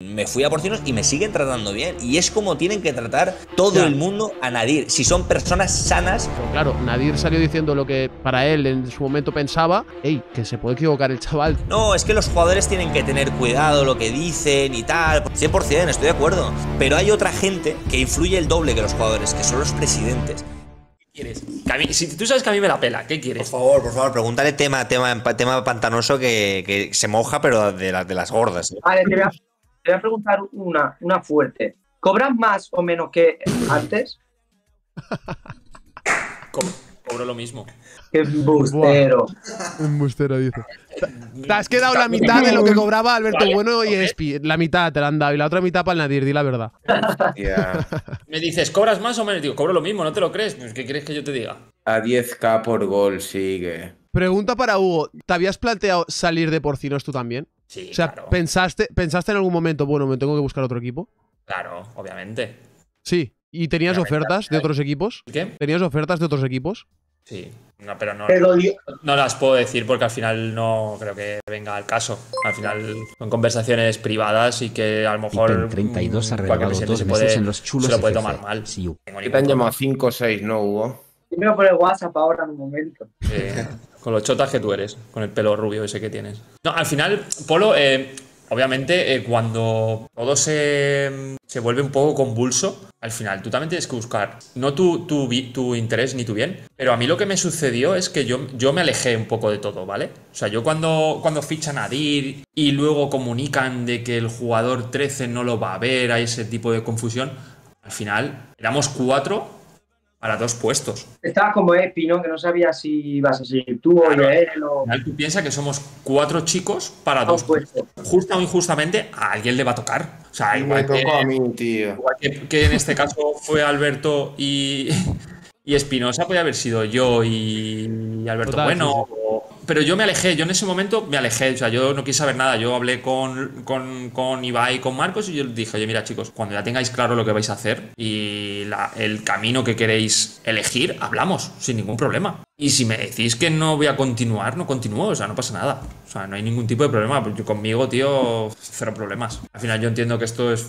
Me fui a porcinos y me siguen tratando bien. Y es como tienen que tratar todo el mundo a Nadir. Si son personas sanas, Pero claro, Nadir salió diciendo lo que para él en su momento pensaba. Ey, que se puede equivocar el chaval. No, es que los jugadores tienen que tener cuidado lo que dicen y tal. 100%, estoy de acuerdo. Pero hay otra gente que influye el doble que los jugadores, que son los presidentes. quieres? Que a mí- si tú sabes que a mí me la pela, ¿qué Por quieres? favor, por favor, pregúntale tema, tema, tema pantanoso que, que se moja, pero de, las de las gordas. ¿eh? Vale, te voy a, te voy a preguntar una, una fuerte. ¿Cobras más o menos que antes? Co- cobro lo mismo. ¡Qué bustero! Embustero, dice. Te has quedado la mitad de lo que cobraba Alberto Bueno y Espi. La mitad te la han dado y la otra mitad para el Nadir, di la verdad. Me dices, ¿cobras más o menos? Digo, cobro lo mismo, ¿no te lo crees? ¿Qué quieres que yo te diga? A 10k por gol sigue. Pregunta para Hugo. ¿Te habías planteado salir de porcinos tú también? Sí, O sea, claro. ¿pensaste, ¿pensaste en algún momento, bueno, me tengo que buscar otro equipo? Claro, obviamente. Sí. ¿Y tenías Obviamente, ofertas de otros equipos? ¿Qué? ¿Tenías ofertas de otros equipos? Sí. No, pero no, digo. no las puedo decir porque al final no creo que venga al caso. Al final son conversaciones privadas y que a lo mejor Item 32 ha cualquier regalado presidente dos se meses puede, en los chulos se lo puede FC. tomar mal. See you. Tengo ¿Qué ningún te han problema. llamado 5 o 6, no, Hugo? Dímelo por el WhatsApp ahora en un momento. Sí, con los chotas que tú eres, con el pelo rubio ese que tienes. No, al final, Polo, eh, obviamente, eh, cuando todo se, se vuelve un poco convulso, al final tú también tienes que buscar, no tu, tu, tu interés ni tu bien, pero a mí lo que me sucedió es que yo, yo me alejé un poco de todo, ¿vale? O sea, yo cuando, cuando fichan a Dir y luego comunican de que el jugador 13 no lo va a ver, hay ese tipo de confusión, al final éramos cuatro para dos puestos. Estaba como Epi, ¿no? Que no sabía si ibas a seguir tú o Claro. él o. Al final tú piensas que somos cuatro chicos para Dos dos puestos. Justa o injustamente, a alguien le va a tocar. O sea, Me igual, que, tocó a mí, tío. igual que- que en este caso fue Alberto y, y Espinosa, podía haber sido yo y Alberto Total, Bueno. sí, sí. Pero yo me alejé, yo en ese momento me alejé, o sea, yo no quise saber nada. Yo hablé con, con, con Ibai con Marcos y yo dije, oye, mira chicos, cuando ya tengáis claro lo que vais a hacer y la- el camino que queréis elegir, hablamos, sin ningún problema. Y si me decís que no voy a continuar, no continúo, o sea, no pasa nada. O sea, no hay ningún tipo de problema. Yo conmigo, tío, cero problemas. Al final yo entiendo que esto es,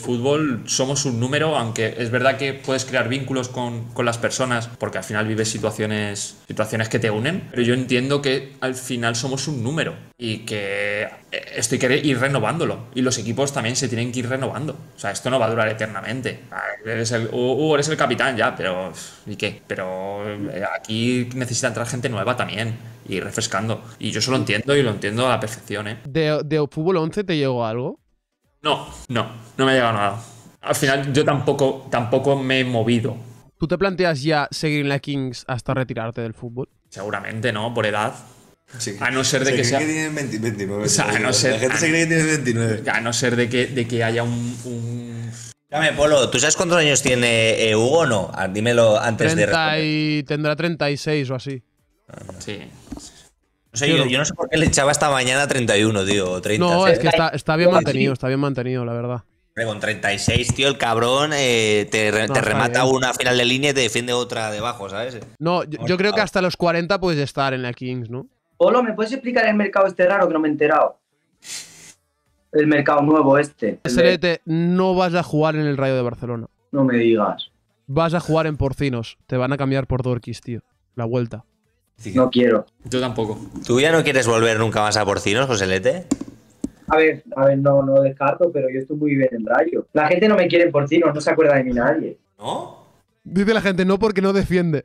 fútbol, somos un número, aunque es verdad que puedes crear vínculos con, con las personas, porque al final vives situaciones, situaciones que te unen, pero yo entiendo que al final somos un número y que eh, esto hay que ir renovándolo. Y los equipos también se tienen que ir renovando. O sea, esto no va a durar eternamente. Ah, Eres el, eres el capitán ya, pero ¿y qué? Pero eh, aquí necesita entrar gente nueva también y refrescando. Y yo eso lo entiendo y lo entiendo a la perfección, ¿eh? ¿De, de fútbol 11 te llegó algo? No, no, no me ha llegado nada. Al final yo tampoco, tampoco me he movido. ¿Tú te planteas ya seguir en la Kings hasta retirarte del fútbol? Seguramente no, por edad. A no ser de Se que cree sea. tienen 20 29. O sea, a no ser- La gente se cree que tienen 29. A no ser de que, de que haya un. un- Dame, Polo, ¿tú sabes cuántos años tiene eh, Hugo o no? Ah, dímelo antes de 30 responder. y tendrá 36 o así. Sí. No sé, yo, yo no sé por qué le echaba esta mañana 31, tío, o 30. No, ¿sabes? es que está, está bien mantenido, está bien mantenido, la verdad. Con 36, tío, el cabrón eh, te, re- No, te está remata bien. una final de línea y te defiende otra debajo, ¿sabes? No, yo, yo creo que hasta los 40 puedes estar en la Kings, ¿no? Polo, ¿me puedes explicar el mercado este raro que no me he enterado? El mercado nuevo este. SLT, no vas a jugar en el Rayo de Barcelona. No me digas. Vas a jugar en Porcinos. Te van a cambiar por Dorquis, tío. La vuelta. No quiero. Yo tampoco. ¿Tú ya no quieres volver nunca más a Porcinos, José Lete? A ver, a ver, no, no descarto, pero yo estoy muy bien en Rayo. La gente no me quiere por ti, no, no se acuerda de mí nadie. ¿No? Dice la gente, no porque no defiende.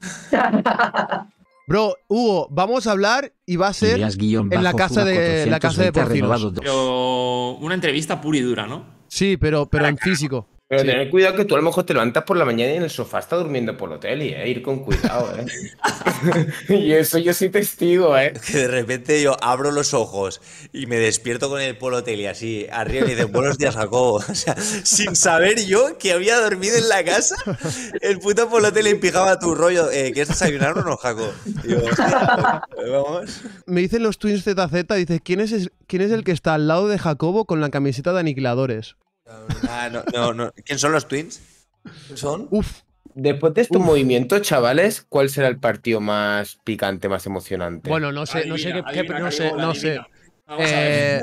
Bro, Hugo, vamos a hablar y va a ser en la casa de- la casa de 420 ha Porcinos. renovado dos. Pero una entrevista pura y dura, ¿no? Sí, pero, pero en físico. Pero Sí. tener cuidado que tú a lo mejor te levantas por la mañana y en el sofá está durmiendo por el hotel y eh, ir con cuidado, ¿eh? y eso yo soy testigo, ¿eh? Que de repente yo abro los ojos y me despierto con el polo tele así, arriba y me dicen, buenos días, Jacobo. O sea, sin saber yo que había dormido en la casa, el puto polo tele en pijama tu rollo. Eh, ¿Quieres desayunar o no, Jacobo? Y pues vamos. Me dicen los Twins ZZ, dice, ¿quién es- ¿quién es el que está al lado de Jacobo con la camiseta de aniquiladores? Ah, no, no, no. ¿Quién son los twins? ¿Son? Uf, Después de estos movimientos, chavales, ¿cuál será el partido más picante, más emocionante? bueno, no sé, no sé qué, qué- no sé, no sé. Eh, ver.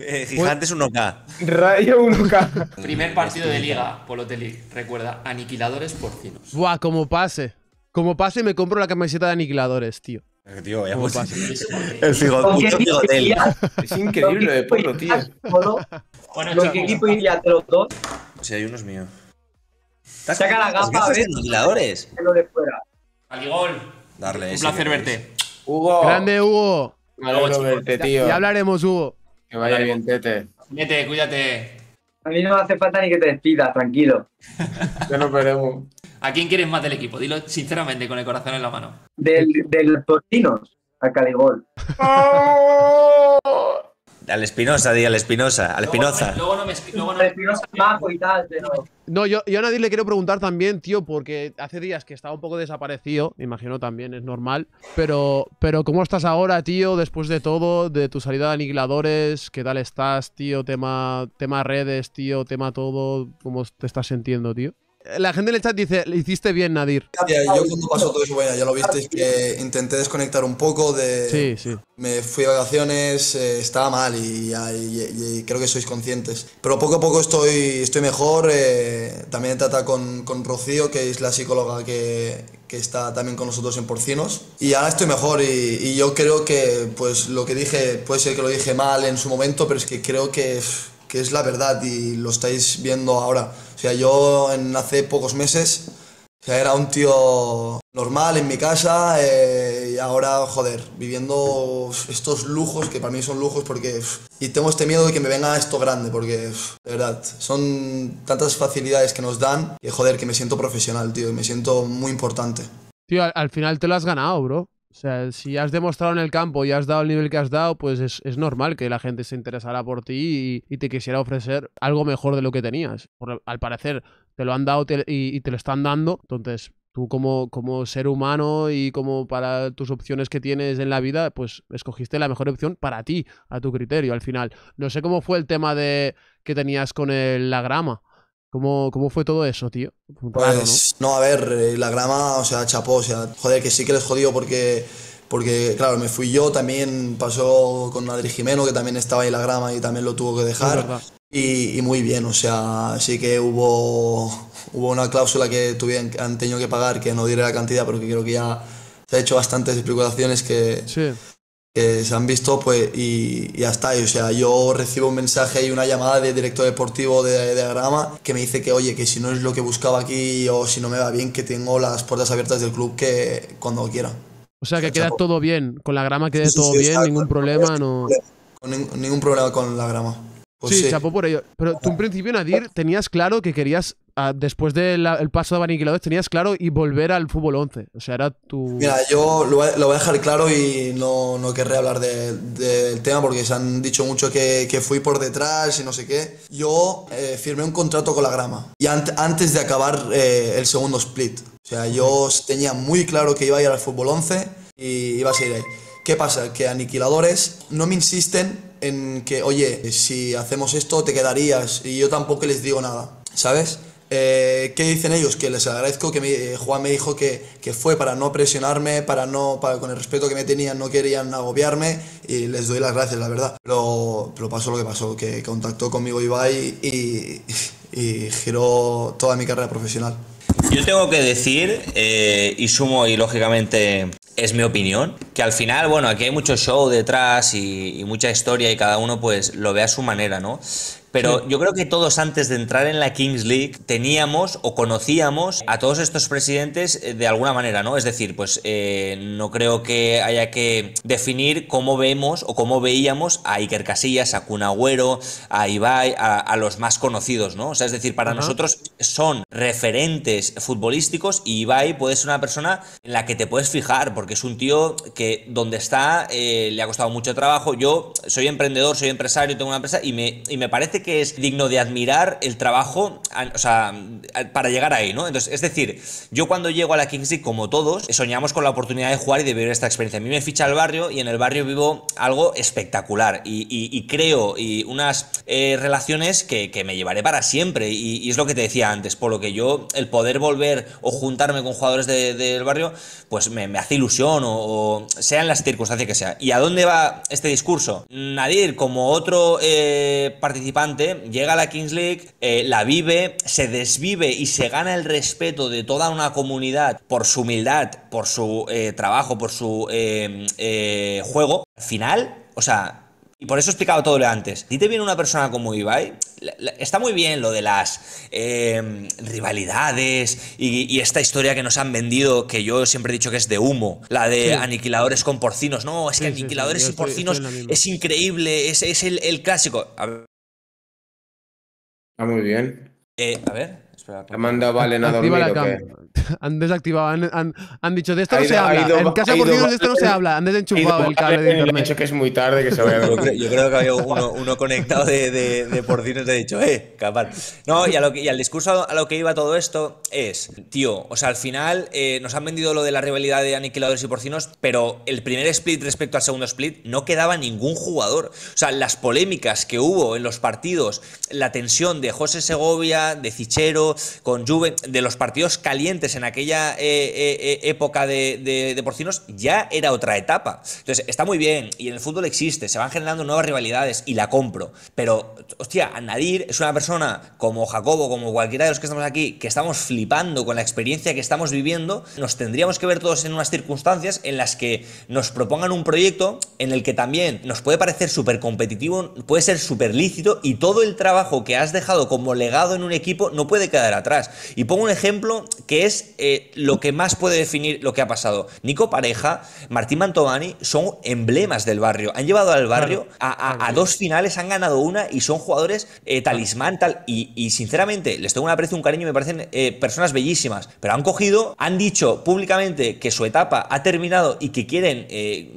Eh, Gigantes 1K. Rayo 1K. Primer partido de liga, Polotelli. Recuerda, aniquiladores porcinos. Buah, como pase. Como pase me compro la camiseta de aniquiladores, tío. Eh, Tío, vaya Como pues- pase. El. Es increíble lo de Polo, tío. Polo? Bueno, ¿Con qué equipo irías de los dos? Sí, hay unos míos. Saca la gafa, a ver. Que lo de fuera. Aligol. Darle Un placer que verte. Hugo. Grande, Hugo. Me alegro verte, tío. Ya hablaremos, Hugo. Que vaya bien, Tete. Vete, cuídate. A mí no me hace falta ni que te despidas, tranquilo. Ya nos veremos. ¿A quién quieres más del equipo? Dilo sinceramente, con el corazón en la mano. Del, del Tortinos a Caligol. Al Espinosa, di al Espinosa. Al Espinoza. Luego no me. Luego no El Espinosa bajo y tal, pero. No, yo, yo a nadie le quiero preguntar también, tío, porque hace días que estaba un poco desaparecido, me imagino también, es normal. Pero, pero ¿cómo estás ahora, tío, después de todo, de tu salida de aniquiladores? ¿Qué tal estás, tío? Tema, tema redes, tío, tema todo, ¿cómo te estás sintiendo, tío? La gente en el chat dice, le hiciste bien, Nadir. Ya, yo cuando pasó todo eso, bueno, ya lo visteis que intenté desconectar un poco de... Sí, sí. Me fui de vacaciones, eh, estaba mal y, ya- y- y creo que sois conscientes. Pero poco a poco estoy, estoy mejor. eh, también he tratado con, con Rocío, que es la psicóloga que, que está también con nosotros en Porcinos. Y ahora estoy mejor y, y yo creo que pues lo que dije, puede ser que lo dije mal en su momento, pero es que creo que, que es la verdad y lo estáis viendo ahora. O sea, yo en hace pocos meses... O era un tío normal en mi casa eh, y ahora, joder, viviendo estos lujos que para mí son lujos porque... Y tengo este miedo de que me venga esto grande porque, de verdad, son tantas facilidades que nos dan que, joder, que me siento profesional, tío, y me siento muy importante. Tío, al, al final te lo has ganado, bro. O sea, si has demostrado en el campo y has dado el nivel que has dado, pues es, es normal que la gente se interesara por ti y, te quisiera ofrecer algo mejor de lo que tenías. Por- al parecer, te lo han dado y te lo están dando. Entonces, tú como, como ser humano y como para tus opciones que tienes en la vida, pues escogiste la mejor opción para ti, a tu criterio, al final. No sé cómo fue el tema de que tenías con el- la grama. ¿Cómo, ¿Cómo fue todo eso, tío? Pues no, a ver, eh, la grama, o sea, chapó, o sea, joder, que sí que les jodió porque, porque, claro, me fui yo, también pasó con Adri Jimeno, que también estaba ahí en la grama y también lo tuvo que dejar. Y, y muy bien, o sea, sí que hubo, hubo una cláusula que tuvieron, han tenido que pagar, que no diré la cantidad, pero que creo que ya se ha hecho bastantes especulaciones que, Sí. Que se han visto, pues, y, y ya está. Y, o sea, yo recibo un mensaje y una llamada del director deportivo de, de Agrama que me dice que, oye, que si no es lo que buscaba aquí o si no me va bien, que tengo las puertas abiertas del club que cuando quiera. O sea, que sea, queda todo bien. Con la grama Sí, sí, todo sí, bien, exacto. ningún problema, no. Con nin- ningún problema con la grama. Pues sí, sí, chapó por ello. Pero tú en principio, Nadir, tenías claro que querías, después del el paso de Aniquiladores, tenías claro y volver al fútbol 11. O sea, era tu. Mira, yo lo voy, a, dejar claro y no, no querré hablar de- del tema porque se han dicho mucho que, que fui por detrás y no sé qué. Yo eh, firmé un contrato con la grama y ant- antes de acabar eh, el segundo split. O sea, yo tenía muy claro que iba a ir al fútbol 11 y iba a seguir ahí. ¿Qué pasa? Que aniquiladores no me insisten en que, oye, si hacemos esto te quedarías y yo tampoco les digo nada, ¿sabes? Eh, ¿Qué dicen ellos? Que les agradezco que me- eh, Juan me dijo que, que fue para no presionarme, para no, para, con el respeto que me tenían, no querían agobiarme y les doy las gracias, la verdad. Pero, pasó lo que pasó, que contactó conmigo Ibai y, y giró toda mi carrera profesional. Yo tengo que decir, eh, y sumo y lógicamente es mi opinión, que al final, bueno, aquí hay mucho show detrás y, y mucha historia y cada uno pues lo ve a su manera, ¿no? Pero yo creo que todos antes de entrar en la Kings League teníamos o conocíamos a todos estos presidentes eh, de alguna manera, ¿no? Es decir, pues eh, no creo que haya que definir cómo vemos o cómo veíamos a Iker Casillas, a Kun Agüero, a Ibai, a, a los más conocidos, ¿no? O sea, es decir, para nosotros son referentes futbolísticos y Ibai puede ser una persona en la que te puedes fijar porque es un tío que donde está eh, le ha costado mucho trabajo. Yo soy emprendedor, soy empresario, tengo una empresa y me, y me parece que es digno de admirar el trabajo, sea, para llegar ahí, ¿no? Entonces, es decir, yo cuando llego a la Kings como todos, soñamos con la oportunidad de jugar y de vivir esta experiencia. A mí me ficha el barrio y en el barrio vivo algo espectacular y, creo y unas eh, relaciones que, me llevaré para siempre. Y, es lo que te decía antes, por lo que yo, el poder volver o juntarme con jugadores de- del barrio, pues me, hace ilusión o, o sean las circunstancias que sea. ¿Y a dónde va este discurso? Nadir, como otro eh, participante, llega a la Kings League, eh, la vive, se desvive y se gana el respeto de toda una comunidad por su humildad, por su eh, trabajo, por su eh, juego. Al final, o sea, y por eso he explicado todo lo antes. Si te viene una persona como Ibai, está muy bien lo de las eh, rivalidades y, y esta historia que nos han vendido, que yo siempre he dicho que es de humo, la de Sí. aniquiladores con porcinos. No, es que Sí, sí, sí, aniquiladores y porcinos estoy es increíble, es, es el, el clásico. A ver, Ah, muy bien. eh, a ver, espera. ¿Te ha mandado Valen a dormir la o qué? Han desactivado, han, han- han dicho de esto Ha no ido- se ha habla. ido- en casa ha por Dios de esto no se habla. Han desenchufado el cable de ha internet. dicho que es muy tarde que se vaya a Yo creo, yo creo que había uno, uno conectado de, de, de porcinos y he dicho, eh, capaz. No, y, a lo que, y al discurso a lo que iba todo esto es, tío, o sea, al final eh, nos han vendido lo de la rivalidad de aniquiladores y porcinos, pero el primer split respecto al segundo split no quedaba ningún jugador. O sea, las polémicas que hubo en los partidos, la tensión de José Segovia, de Con Juve, de los partidos calientes en aquella eh, eh, eh, época de, de- de porcinos, ya era otra etapa. Entonces, está muy bien, y en el fútbol existe, se van generando nuevas rivalidades, y la compro. Pero, hostia, Nadir es una persona como Jacobo, como cualquiera de los que estamos aquí, que estamos flipando con la experiencia que estamos viviendo, nos tendríamos que ver todos en unas circunstancias en las que nos propongan un proyecto en el que también nos puede parecer súper competitivo, puede ser súper lícito, y todo el trabajo que has dejado como legado en un equipo no puede quedar atrás. Y pongo un ejemplo que es eh, lo que más puede definir lo que ha pasado. Nico Pareja, Martín Mantovani son emblemas del barrio. Han llevado al barrio a, a- a dos finales, han ganado una y son jugadores eh, talismán tal. Y, y, sinceramente, les tengo un aprecio, un cariño, me parecen eh, personas bellísimas. Pero han cogido, han dicho públicamente que su etapa ha terminado y que quieren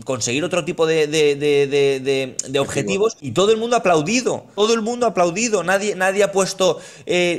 conseguir otro tipo de, de- de- de- de- de objetivos y todo el mundo ha aplaudido. Todo el mundo ha aplaudido. Nadie, nadie ha puesto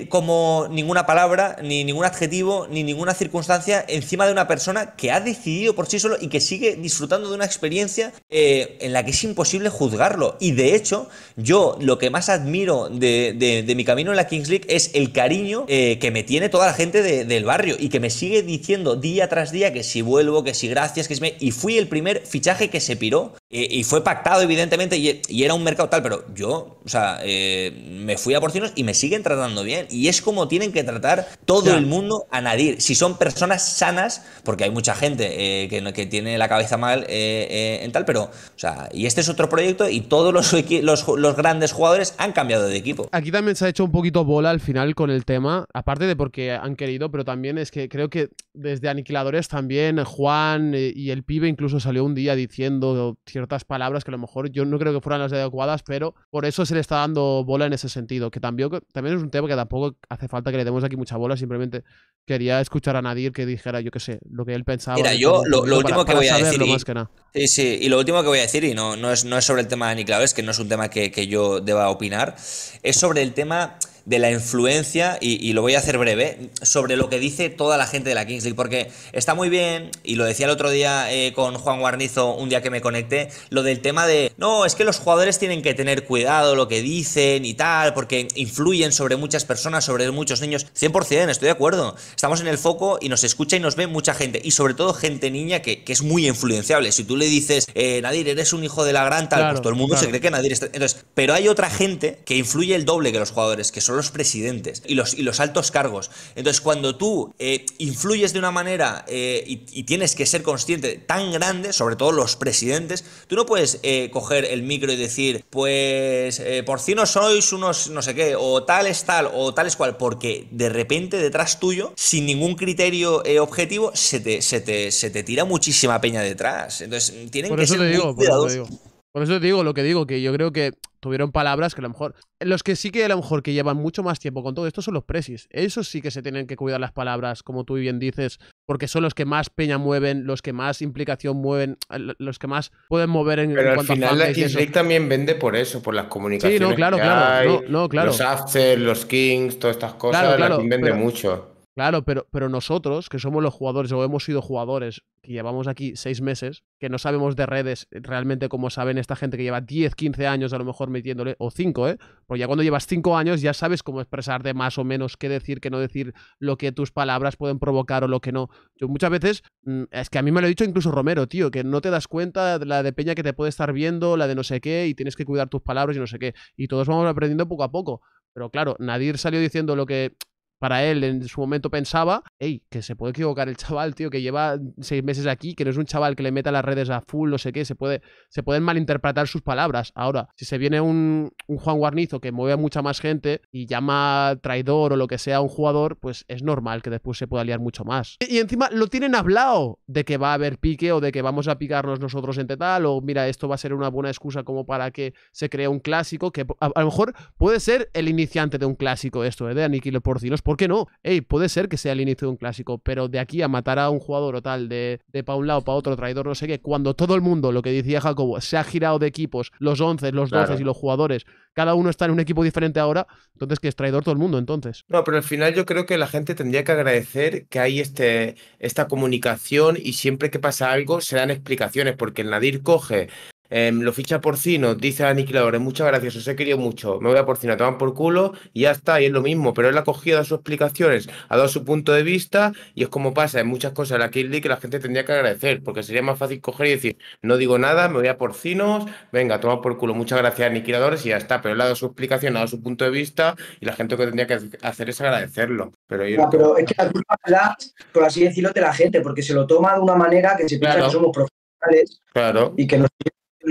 como ninguna palabra, ni ningún adjetivo, ni ninguna circunstancia encima de una persona que ha decidido por sí solo y que sigue disfrutando de una experiencia eh, en la que es imposible juzgarlo. Y de hecho, yo lo que más admiro de, de- mi camino en la Kings League es el cariño eh, que me tiene toda la gente de- del barrio y que me sigue diciendo día tras día que si vuelvo, que si gracias, que si me... Y fui el primer fichaje que se piró eh, y fue pactado, evidentemente, y, era un mercado tal, pero yo, o sea, me fui a porcinos y me siguen tratando bien. Y es como tienen que tratar todo el mundo a Nadir. Si son personas sanas, porque hay mucha gente eh, que, no- que tiene la cabeza mal eh, eh, en tal, pero, o sea, y este es otro proyecto y todos los, los, los grandes jugadores han cambiado de equipo. Aquí también se ha hecho un poquito bola al final con el tema, aparte de porque han querido, pero también es que creo que desde Aniquiladores también Juan eh, y el pibe incluso salió un día diciendo ciertas palabras que a lo mejor yo no creo que fueran las adecuadas, pero por eso se le está dando bola en ese sentido, que también, también es un tema que tampoco hace falta que le demos aquí mucha bola, simplemente quería escuchar a Nadir que dijera, yo qué sé, lo que él pensaba. Mira, yo lo- último para- que voy a decir y- más que nada. Sí, sí, y lo último que voy a decir, y no, no, es, no es sobre el tema de aniquiladores, que no es un tema que, que yo deba opinar, es sobre el tema de la influencia, y, y lo voy a hacer breve, sobre lo que dice toda la gente de la Kings League, porque está muy bien, y lo decía el otro día eh, con Juan Guarnizo, un día que me conecté, lo del tema de, no, es que los jugadores tienen que tener cuidado lo que dicen y tal, porque influyen sobre muchas personas, sobre muchos niños, 100%, estoy de acuerdo, estamos en el foco y nos escucha y nos ve mucha gente, y sobre todo gente niña que, que es muy influenciable, si tú le dices, eh, Nadir, eres un hijo de la gran tal, Claro, pues todo el mundo claro. se cree que Nadir está... Entonces, pero hay otra gente que influye el doble que los jugadores, que son los presidentes y los, y los altos cargos. Entonces, cuando tú eh, influyes de una manera eh, y, y tienes que ser consciente tan grande, sobre todo los presidentes, tú no puedes eh, coger el micro y decir, pues, eh, porcinos sois unos no sé qué, o tal es tal, o tal es cual, porque de repente detrás tuyo, sin ningún criterio objetivo, se te, se, te, se te tira muchísima peña detrás. Entonces, tienen Por que eso ser muy digo, por cuidadosos. Por eso te digo lo que digo, que yo creo que tuvieron palabras que a lo mejor. Los que sí que a lo mejor que llevan mucho más tiempo con todo esto son los presis. Esos sí que se tienen que cuidar las palabras, como tú bien dices, porque son los que más peña mueven, los que más implicación mueven, l- los que más pueden mover en, en Pero al cuanto a final la eso. League también vende por eso, por las comunicaciones. claro, que claro, hay, no, no, claro. Los after, los kings, todas estas cosas, Claro, claro, la vende pero- mucho. Claro, pero, pero nosotros, que somos los jugadores o hemos sido jugadores que llevamos aquí seis meses, que no sabemos de redes realmente como saben esta gente que lleva 10, 15 años a lo mejor metiéndole, o 5, ¿eh? Porque ya cuando llevas 5 años ya sabes cómo expresarte más o menos, qué decir, qué no decir, lo que tus palabras pueden provocar o lo que no. Yo muchas veces, mm, es que a mí me lo ha dicho incluso Romero, tío, que no te das cuenta de la de peña que te puede estar viendo, la de no sé qué, y tienes que cuidar tus palabras y no sé qué. Y todos vamos aprendiendo poco a poco. Pero claro, Nadir salió diciendo lo que para él en su momento pensaba, hey, que se puede equivocar el chaval, tío, que lleva seis meses aquí, que no es un chaval que le meta las redes a full, no sé qué, se, puede, se pueden malinterpretar sus palabras. Ahora, si se viene un, Juan Guarnizo que mueve a mucha más gente y llama traidor o lo que sea a un jugador, pues es normal que después se pueda liar mucho más. Y, encima lo tienen hablado de que va a haber pique o de que vamos a picarnos nosotros entre tal, o mira, esto va a ser una buena excusa como para que se cree un clásico, que a, a lo mejor puede ser el iniciante de un clásico esto, ¿eh? de Aniquilo Porcinos, ¿por qué no? Ey, puede ser que sea el inicio de un clásico, pero de aquí a matar a un jugador o tal, de, de para un lado, para otro, traidor, no sé qué, cuando todo el mundo, lo que decía Jacobo, se ha girado de equipos, los 11, los 12 Claro. y los jugadores, cada uno está en un equipo diferente ahora, entonces que es traidor todo el mundo, entonces. No, pero al final yo creo que la gente tendría que agradecer que hay este, esta comunicación y siempre que pasa algo se dan explicaciones, porque el Nadir coge, em, lo ficha Porcino, dice a Aniquiladores, muchas gracias, os he querido mucho, me voy a Porcino, toman por culo y ya está, y es lo mismo, pero él ha cogido, ha dado sus explicaciones, ha dado su punto de vista y es como pasa en muchas cosas en la League que la gente tendría que agradecer, porque sería más fácil coger y decir, no digo nada, me voy a Porcinos, venga, toma por culo, muchas gracias Aniquiladores y ya está, pero él ha dado su explicación, ha dado su punto de vista y la gente lo que tendría que hacer es agradecerlo. Pero yo No, pero es que la culpa la, por así decirlo, de la gente, porque se lo toma de una manera que se piensa Claro. que somos profesionales Claro. y que nos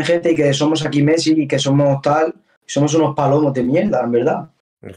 gente y que somos aquí Messi y que somos tal, somos unos palomos de mierda, en verdad.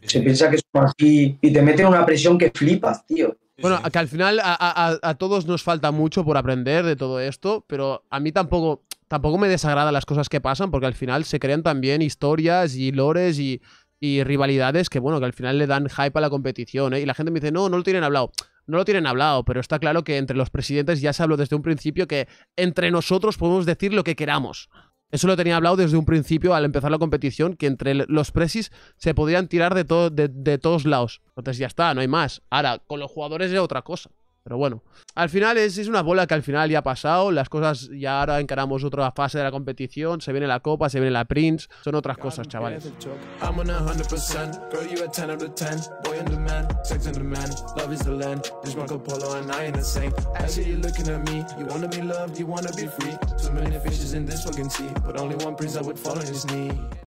Se piensa que somos así y te meten una presión que flipas, tío. Bueno, que al final a, a- a todos nos falta mucho por aprender de todo esto, pero a mí tampoco, tampoco me desagrada las cosas que pasan, porque al final se crean también historias y lores y, y rivalidades que, bueno, que al final le dan hype a la competición, ¿eh? Y la gente me dice, no, no lo tienen hablado. No lo tienen hablado, pero está claro que entre los presidentes ya se habló desde un principio que entre nosotros podemos decir lo que queramos. Eso lo tenía hablado desde un principio al empezar la competición, que entre los presis se podían tirar de, todo, de, de todos lados. Entonces ya está, no hay más. Ahora, con los jugadores es otra cosa. Pero bueno, al final es, es una bola que al final ya ha pasado. Las cosas ya ahora encaramos otra fase de la competición. Se viene la Copa, se viene la Prince. Son otras cosas, chavales.